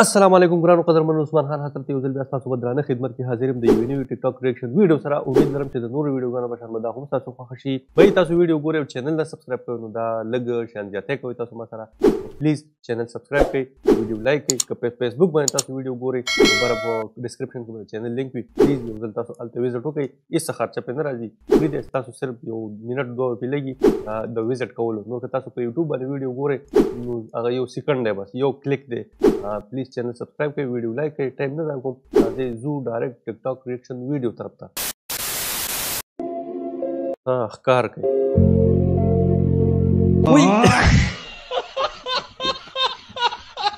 السلام علیکم ګرانو قدرمنو عثمان خان هڅه ته یو ځل بیا ستاسو په درانه خدمت کې حاضر یم د یوې نوې ټیک ټاک ریاکشن ویډیو سره امید لرم چې د نورو ویډیوګانو په شان به دا هم ستاسو خوښه شي به تاسو ویډیو ګورئ او چینل نه سبسکرایب کوئ نو دا لږ شان زیاتی کوئ تاسو ما سره نو پلیز چینل سبسکرایب کړئ ویډیو لایک کړئ که په فیسبوک باندې تاسو ویډیو ګورئ نو بره په ډسکرپشن کې به د چینل لینک وي پلیز یو ځل تاسو هلته وزټ وکړئ هیڅ څه خرچه پرې نه راځي فري دی تاسو صرف یو منټ دوه پرې لګي د ویزټ کولو نو که تاسو په یوټیوب باندې ویډیو ګورئ نو هغه یو سیکنډ دی بس یو کلیک دی پلیز چینل سبسکرایب کړئ ویډیو لایک کړئ ټایم نه ضایع کوم راځئ ځو ډایرکټ ټیک ټاک ریاکشن ویډیو طرف ته ها ښکار کوي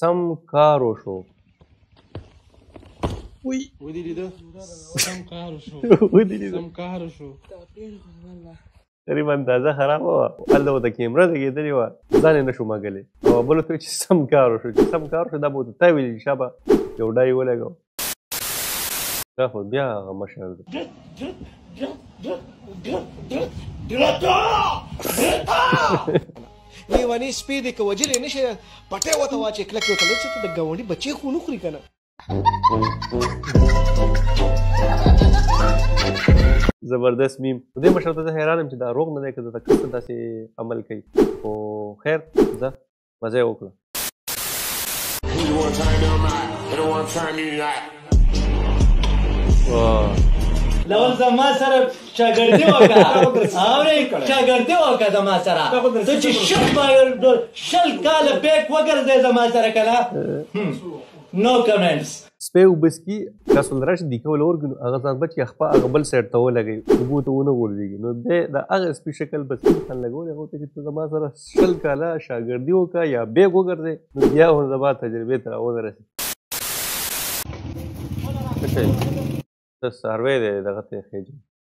سم کار وشو وی ودی لیده سم کار وشو ودی لیده سم کار وشو تقریبا اندازه خراب و الله وته کیمره لګیدلی و ځان نه شو مګلی او بل ته چې سم کار وشو چې سم کار وشو دا به ته ویل شابه یو ډای ولګو دا خو بیا هغه مشر دی لیونی سپی دی که وجلې نه شي پټې وته واچې کلک وته لږ چې د ګاونډي بچي خو نه خوري که نه زبردست میم خو دې مشر ته زه حیران یم چې دا روغ نه دی که زه ته کس داسې عمل کوي خو خیر ځه مزه وکړه لول زما سره شاګردي وکړه اورې شاګردي وکړه زما سره ته چې شل بایل شل کال بیک وګرځې زما سره کله نو کمنټس سپی اوبه څکي، کس ورته راشي، دیکه ورله ورکړي، هغه ځان بچ کړي، خپه هغه بل سایډ ته ولګوي، اوبو ته ونه غورځېږي، نو بیا یې د هغه سپي شکل په سپین خال لګولی، هغه ورته وایي چې ته زما سره شل کاله شاګردي وکړه یا بیګ وګرځې، نو بیا هم زما تجربې ته راونه رسي. څه شی دی؟ څه څاروی دی دغه ته یې خېژوي؟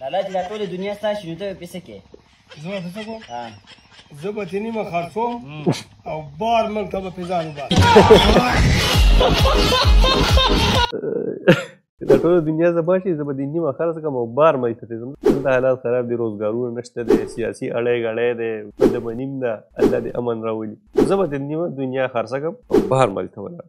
لالا چې دا ټولې دنیا ستا شي نو ته به پې څه کوې زه به څه کوم زه به ترې نیمه خرڅوم او بار ملک ته به پې ځان وباسم که دا ټوله دنیا زما شي زه به دې نیمه خرڅ کړم او بار ملک ته پې ځم دلته حالات خراب دي روزګارونه نشته دی سیاسي اړی ګړی دی بده منیم ده الله دې امن راولي نو زه به دې نیمه دنیا خرڅه کړم او بار ملک ته ولاړ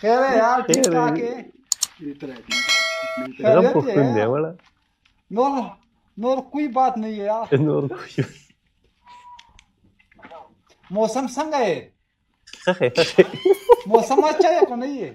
خیر ہے یار ٹھیک ٹھاک ہے غم پختون دی ولا نور نور کوئی بات نہیں ہے یار نور کوئی موسم څنګه ہے موسم اچھا ہے کو نہیں ہے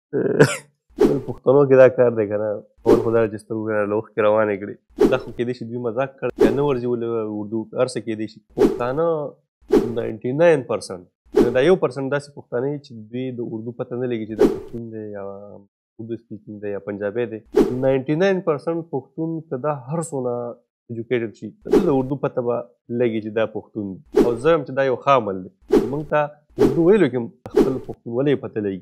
ټول پښتنو کې دا کار دی کنه خبر خدا چې سترګو کنه لوخ کې روانې کړي دا خو کې دي شي دوی مزاق کړ بیا نه ورځي ول اردو ارسه کې دي شي پښتانه 99% کنه دا یو پرسنټ داسې پښتانه چې دوی د اردو پته نه لګي چې دا پښتون دی یا اردو سپیکینګ دی یا پنجابی دی 99% پښتون کدا هر څونه ایجوکیټډ شي د اردو پته به لګي چې دا پښتون دی او زه هم چې دا یو خامل دی چې موږ ته اردو ویلو کې خپل پښتونولۍ پته لګي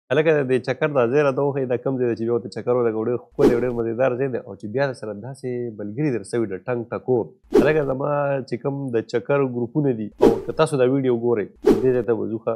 هلکه د چکر دا ځای راته وښیي دا کوم ځای دی چې بیا ورته چکر ولګوو ډېر ښکلی ډېر مزېدار ځای دی او چې بیا سره داسې ملګري در سوي د ټنګ ټکور هلکه زما چې کوم د چکر ګروپونه دي او که تاسو دا ویډیو ګورئ نو دې ځای ته به ځو ښه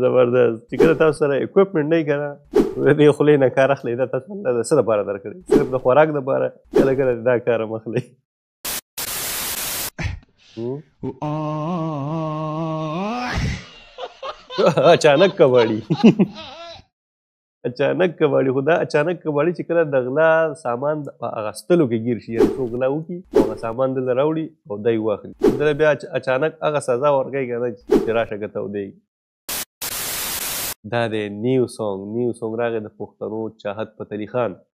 زبردست چې کله تاسو سره اکوپمنټ نه کړه دې خلې نه کار اخلي دا تاسو نه سره لپاره درکړي صرف د خوراک لپاره کله کله دا کار مخلي اچانک کباړي اچانک کباړي خو دا اچانک کباړي چې کله د غلا سامان په اغستلو کې ګیر شي یعنې څوک غلا وکړي او هغه سامان دلته راوړي او دی یې واخلي نو دله بیا اچانک هغه سزا ورکوي که نه چې راشه که تودېږي دا دی نیو سونګ نیو سونګ راغی د پښتنو چاهت پتلی خان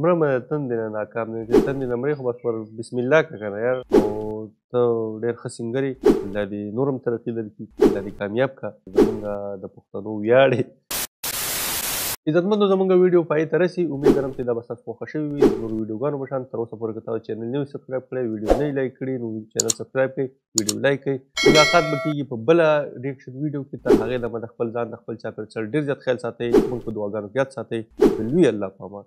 مړه مه تندې نه ناکام نه چې تندې نه مرې خو بس ور بسم الله که کنه یار او ته ډېر ښه سنګر یې الله دې نور هم ترقي درکړي الله دې کامیاب کا زمونږ د پښتنو ویاړ یې عزتمندو زمونږ ویډیو پای ته رسي امید لرم چې دا به ستاسو خوښه شوې وي د نورو ویډیوګانو په شان تر اوسه پورې که تاسو چینل نه وي سبسکرایب کړی ویډیو نه یې لایک کړې نو چینل سبسکرایب کړئ ویډیو لایک کړئ ملاقات به کیږي په بل ریاکشن ویډیو کې تر هغې دمه د خپل ځان د خپل چاپیریال سره ډیر زیات خیال ساتئ موږ په دعاګانو کې یاد ساتئ د لوی الله په امان